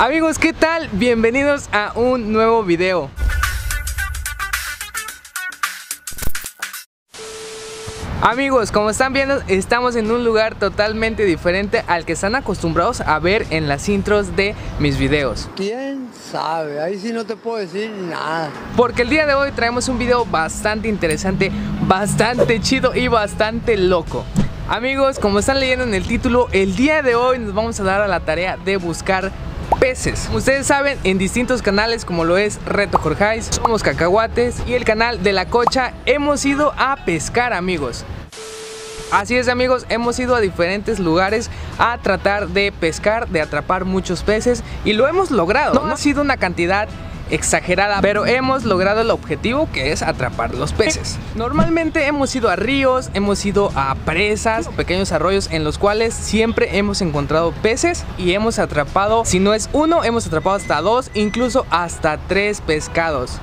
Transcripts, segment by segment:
Amigos, ¿qué tal? Bienvenidos a un nuevo video. Amigos, como están viendo, estamos en un lugar totalmente diferente al que están acostumbrados a ver en las intros de mis videos. ¿Quién sabe? Ahí sí no te puedo decir nada. Porque el día de hoy traemos un video bastante interesante, bastante chido y bastante loco. Amigos, como están leyendo en el título, el día de hoy nos vamos a dar a la tarea de buscar peces. Ustedes saben, en distintos canales como lo es Reto Jorjais, Somos Cacahuates y el canal de La Cocha, hemos ido a pescar amigos. Así es amigos, hemos ido a diferentes lugares a tratar de pescar, de atrapar muchos peces y lo hemos logrado. No ha sido una cantidad exagerada, pero hemos logrado el objetivo que es atrapar los peces. Normalmente hemos ido a ríos, hemos ido a presas, pequeños arroyos en los cuales siempre hemos encontrado peces y hemos atrapado, si no es uno, hemos atrapado hasta dos, incluso hasta tres pescados.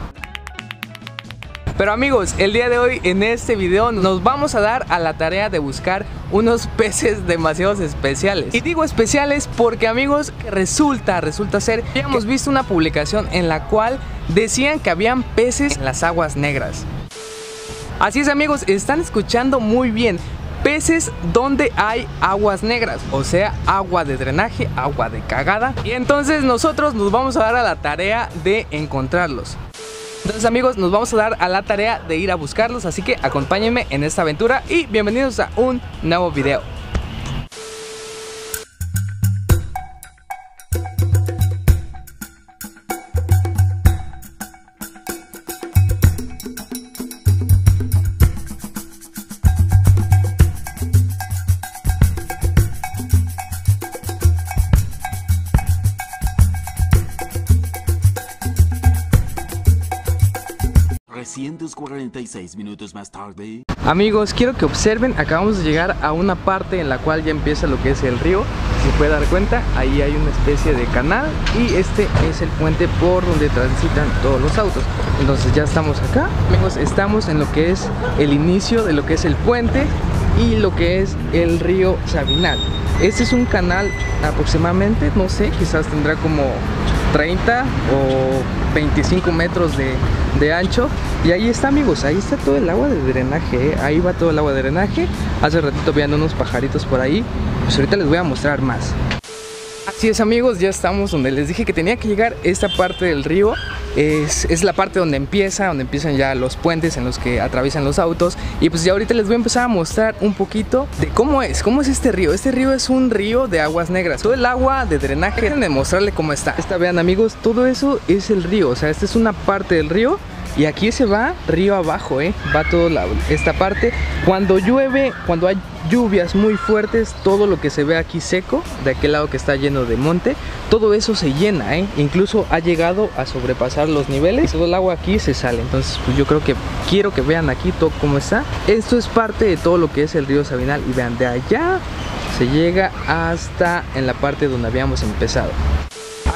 Pero amigos, el día de hoy en este video nos vamos a dar a la tarea de buscar unos peces demasiado especiales. Y digo especiales porque amigos, resulta, resulta ser, habíamos visto una publicación en la cual decían que habían peces en las aguas negras. Así es amigos, están escuchando muy bien, peces donde hay aguas negras, o sea, agua de drenaje, agua de cagada. Y entonces nosotros nos vamos a dar a la tarea de encontrarlos. Entonces amigos, nos vamos a dar a la tarea de ir a buscarlos, así que acompáñenme en esta aventura y bienvenidos a un nuevo video. Minutos más tarde. Amigos, quiero que observen, acabamos de llegar a una parte en la cual ya empieza lo que es el río. Si se puede dar cuenta, ahí hay una especie de canal y este es el puente por donde transitan todos los autos. Entonces ya estamos acá. Amigos, estamos en lo que es el inicio de lo que es el puente y lo que es el río Sabinal. Este es un canal aproximadamente, no sé, quizás tendrá como 30 o 25 metros de, ancho y ahí está amigos, ahí está todo el agua de drenaje, ¿eh? ahí va todo el agua de drenaje. Hace ratito viendo unos pajaritos por ahí. Pues ahorita les voy a mostrar más. Así es amigos, ya estamos donde les dije que tenía que llegar esta parte del río. Es, la parte donde empieza, donde empiezan ya los puentes en los que atraviesan los autos. Y pues ya ahorita les voy a empezar a mostrar un poquito de cómo es, cómo es este río. Este río es un río de aguas negras. Todo el agua de drenaje, déjenme mostrarle cómo está. Esta vean amigos, todo eso es el río. O sea, esta es una parte del río y aquí se va río abajo, ¿eh? Va toda esta parte. Cuando llueve, cuando hay lluvias muy fuertes, todo lo que se ve aquí seco, de aquel lado que está lleno de monte, todo eso se llena, ¿eh? Incluso ha llegado a sobrepasar los niveles. Todo el agua aquí se sale. Entonces, pues yo creo que quiero que vean aquí todo cómo está. Esto es parte de todo lo que es el río Sabinal. Y vean, de allá se llega hasta en la parte donde habíamos empezado.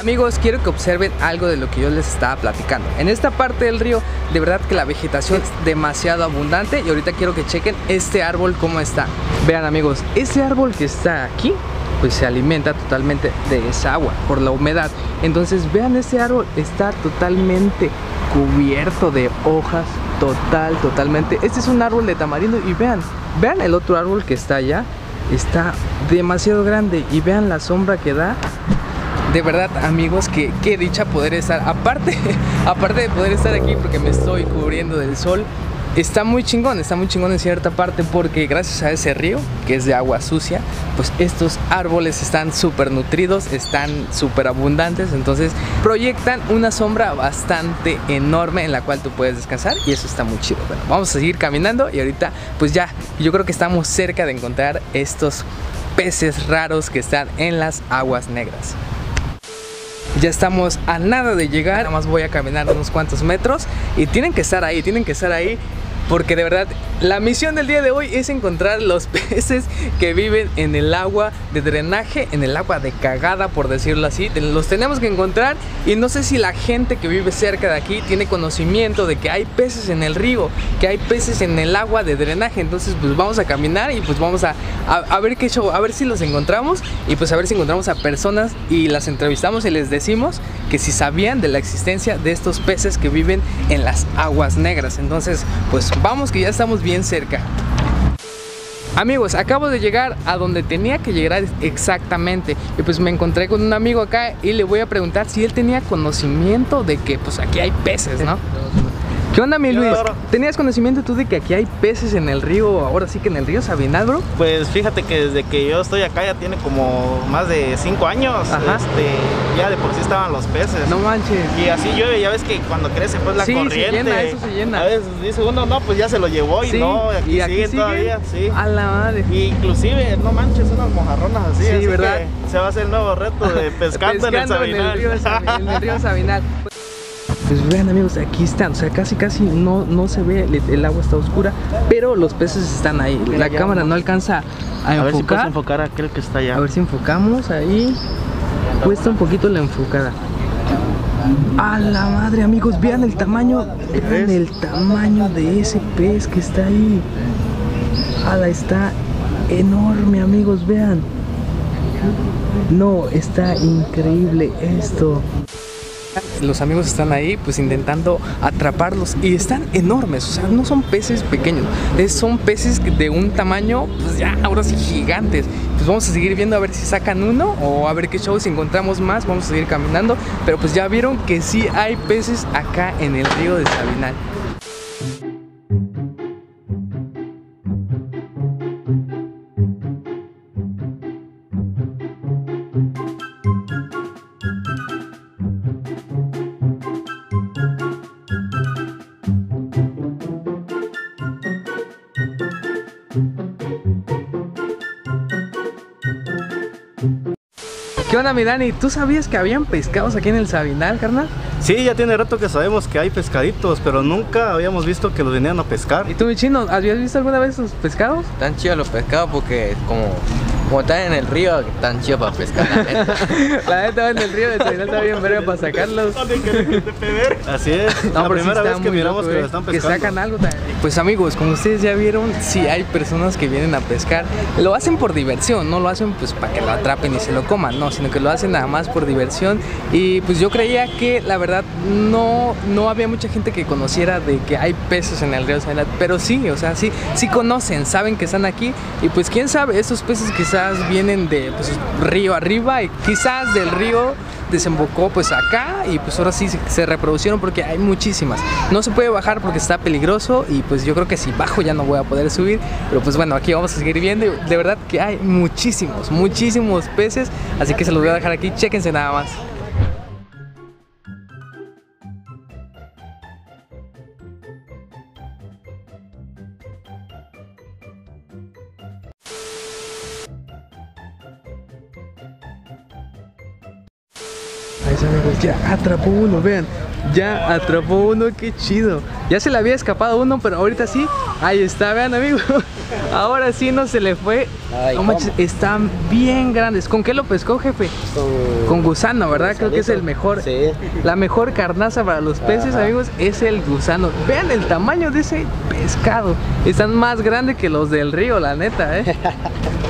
Amigos, quiero que observen algo de lo que yo les estaba platicando. En esta parte del río, de verdad que la vegetación es demasiado abundante y ahorita quiero que chequen este árbol cómo está. Vean amigos, este árbol que está aquí, pues se alimenta totalmente de esa agua por la humedad. Entonces vean este árbol, está totalmente cubierto de hojas, total, totalmente. Este es un árbol de tamarindo y vean, vean el otro árbol que está allá, está demasiado grande y vean la sombra que da de verdad amigos que qué dicha poder estar aparte aparte de poder estar aquí porque me estoy cubriendo del sol está muy chingón, está muy chingón en cierta parte porque gracias a ese río que es de agua sucia, pues estos árboles están súper nutridos, están súper abundantes, entonces proyectan una sombra bastante enorme en la cual tú puedes descansar y eso está muy chido. Bueno, vamos a seguir caminando y ahorita pues ya, yo creo que estamos cerca de encontrar estos peces raros que están en las aguas negras. Ya estamos a nada de llegar, nada más voy a caminar unos cuantos metros y tienen que estar ahí, tienen que estar ahí porque de verdad la misión del día de hoy es encontrar los peces que viven en el agua de drenaje, en el agua de cagada, por decirlo así. Los tenemos que encontrar y no sé si la gente que vive cerca de aquí tiene conocimiento de que hay peces en el río, que hay peces en el agua de drenaje. Entonces, pues vamos a caminar y pues vamos a, a, ver qué show, a ver si los encontramos y pues a ver si encontramos a personas y las entrevistamos y les decimos que si sabían de la existencia de estos peces que viven en las aguas negras. Entonces, pues vamos que ya estamos bien cerca. Amigos, acabo de llegar a donde tenía que llegar exactamente y pues me encontré con un amigo acá y le voy a preguntar si él tenía conocimiento de que pues aquí hay peces, ¿no? ¿Qué onda, mi Luis? ¿Tenías conocimiento tú de que aquí hay peces en el río, ahora sí que en el río Sabinal, bro? Pues fíjate que desde que yo estoy acá ya tiene como más de 5 años. Este, ya de por sí estaban los peces. No manches. Y así llueve, ya ves que cuando crece pues la sí, corriente. Se llena, eso se llena. A veces dice uno, no, pues ya se lo llevó y no, aquí, ¿Y siguen todavía, sí. A la madre. Y inclusive, no manches, unas mojarronas así. Sí, así ¿verdad? se va a hacer el nuevo reto de pescando, en el Sabinal. En el río, en el río Sabinal. Pues vean amigos, aquí están, o sea, casi casi no, no se ve, el, agua está oscura, pero los peces están ahí. La cámara no alcanza a, enfocar. A ver si puedes enfocar a aquel que está allá. A ver si enfocamos ahí. Cuesta un poquito la enfocada. A la madre amigos, vean el tamaño, vean el tamaño de ese pez que está ahí. Ala, está enorme amigos, vean. No, está increíble esto los amigos están ahí pues intentando atraparlos y están enormes, o sea, no son peces pequeños, son peces de un tamaño pues ya ahora sí gigantes. Pues vamos a seguir viendo a ver si sacan uno o a ver qué show si encontramos más, vamos a seguir caminando, pero pues ya vieron que sí hay peces acá en el río de Sabinal. ¿Qué onda, mi Dani? ¿Tú sabías que habían pescados aquí en el Sabinal, carnal? Sí, ya tiene rato que sabemos que hay pescaditos, pero nunca habíamos visto que los venían a pescar. ¿Y tú, mi chino, habías visto alguna vez esos pescados? Están chidos los pescados porque como como están en el río, están chidos para pescar, la neta. la neta en el río de Sabinal está bien verga para sacarlos. Así es, la primera vez que miramos que lo están pescando. Que sacan algo Pues amigos, como ustedes ya vieron, sí hay personas que vienen a pescar. Lo hacen por diversión, no lo hacen pues para que lo atrapen y se lo coman, no, sino que lo hacen nada más por diversión. Y pues yo creía que la verdad no, no había mucha gente que conociera de que hay peces en el río Sabinal, pero sí, o sea, sí, sí conocen, saben que están aquí y pues quién sabe, esos peces quizás vienen de pues, río arriba y quizás del río desembocó pues acá y pues ahora sí se, reproducieron porque hay muchísimas. No se puede bajar porque está peligroso y pues yo creo que si bajo ya no voy a poder subir, pero pues bueno, aquí vamos a seguir viendo. De verdad que hay muchísimos, muchísimos peces, así que se los voy a dejar aquí, chéquense nada más. Ya atrapó uno, vean. Ya atrapó uno, qué chido. Ya se le había escapado uno, pero ahorita sí. Ahí está, vean amigos. Ahora sí no se le fue. están bien grandes. ¿Con qué lo pescó, jefe? Con, gusano, ¿verdad? Creo que es el mejor. La mejor carnaza para los peces, amigos, es el gusano. Vean el tamaño de ese pescado. Están más grandes que los del río, la neta, ¿eh?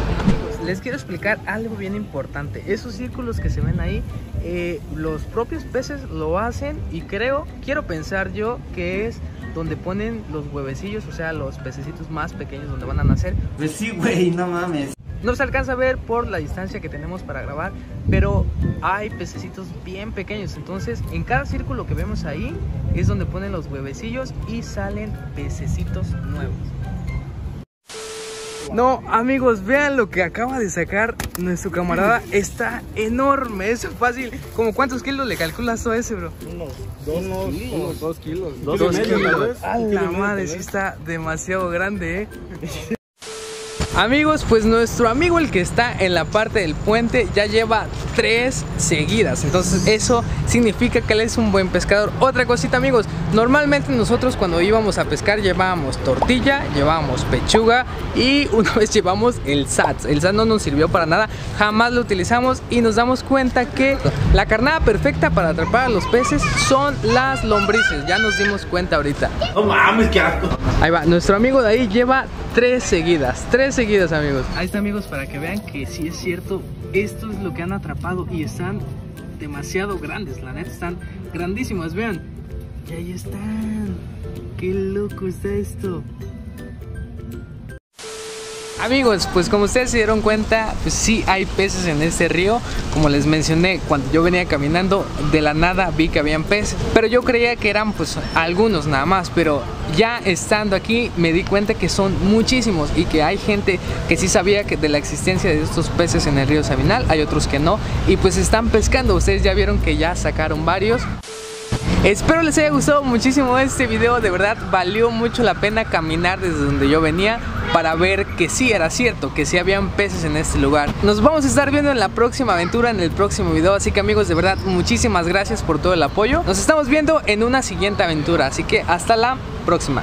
les quiero explicar algo bien importante. Esos círculos que se ven ahí, eh, los propios peces lo hacen y creo, quiero pensar yo que es donde ponen los huevecillos, o sea, los pececitos más pequeños donde van a nacer. Pues sí, güey, no mames. No se alcanza a ver por la distancia que tenemos para grabar, pero hay pececitos bien pequeños. Entonces, en cada círculo que vemos ahí es donde ponen los huevecillos y salen pececitos nuevos. No, amigos, vean lo que acaba de sacar nuestro camarada. Está enorme, es fácil. ¿Cómo cuántos kilos le calculas todo ese, bro? Unos dos kilos. Unos dos kilos. Dos, kilos. A la madre, sí está demasiado grande, eh. Amigos, pues nuestro amigo el que está en la parte del puente ya lleva tres seguidas. Entonces eso significa que él es un buen pescador. Otra cosita amigos, normalmente nosotros cuando íbamos a pescar llevábamos tortilla, llevábamos pechuga y una vez llevamos el SATS. El SATS no nos sirvió para nada, jamás lo utilizamos y nos damos cuenta que la carnada perfecta para atrapar a los peces son las lombrices. Ya nos dimos cuenta ahorita. No mames, qué asco. Ahí va, nuestro amigo de ahí lleva tres seguidas, tres seguidas amigos. Ahí está amigos para que vean que sí es cierto, esto es lo que han atrapado y están demasiado grandes, la neta están grandísimas, vean. Y ahí están. Qué loco está esto. Amigos, pues como ustedes se dieron cuenta, pues sí hay peces en este río. Como les mencioné, cuando yo venía caminando, de la nada vi que habían peces. Pero yo creía que eran pues algunos nada más. Pero ya estando aquí me di cuenta que son muchísimos y que hay gente que sí sabía que de la existencia de estos peces en el río Sabinal. Hay otros que no. Y pues están pescando. Ustedes ya vieron que ya sacaron varios. Espero les haya gustado muchísimo este video, de verdad valió mucho la pena caminar desde donde yo venía para ver que sí era cierto, que sí habían peces en este lugar. Nos vamos a estar viendo en la próxima aventura, en el próximo video, así que amigos de verdad muchísimas gracias por todo el apoyo. Nos estamos viendo en una siguiente aventura, así que hasta la próxima.